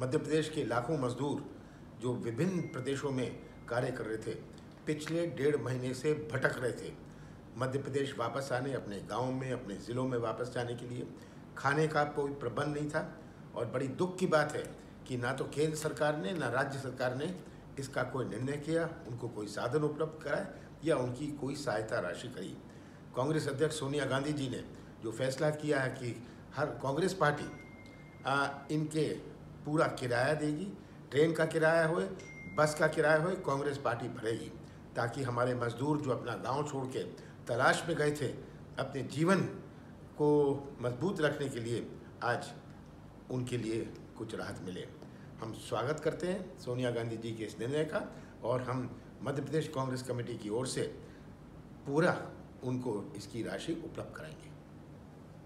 मध्य प्रदेश के लाखों मजदूर जो विभिन्न प्रदेशों में कार्य कर रहे थे पिछले डेढ़ महीने से भटक रहे थे। मध्य प्रदेश वापस आने अपने गाँव में अपने ज़िलों में वापस जाने के लिए खाने का कोई प्रबंध नहीं था। और बड़ी दुख की बात है कि ना तो केंद्र सरकार ने ना राज्य सरकार ने इसका कोई निर्णय किया उनको कोई साधन उपलब्ध कराए या उनकी कोई सहायता राशि करी। कांग्रेस अध्यक्ष सोनिया गांधी जी ने जो फैसला किया है कि हर कांग्रेस पार्टी आ, इनके पूरा किराया देगी, ट्रेन का किराया होए, बस का किराया होए, कांग्रेस पार्टी भरेगी, ताकि हमारे मजदूर जो अपना गाँव छोड़ के तलाश में गए थे, अपने जीवन को मज़बूत रखने के लिए आज उनके लिए कुछ राहत मिले। हम स्वागत करते हैं सोनिया गांधी जी के इस निर्णय का, और हम मध्य प्रदेश कांग्रेस कमेटी की ओर से पूरा उनको इसकी राशि उपलब्ध कराएँगे।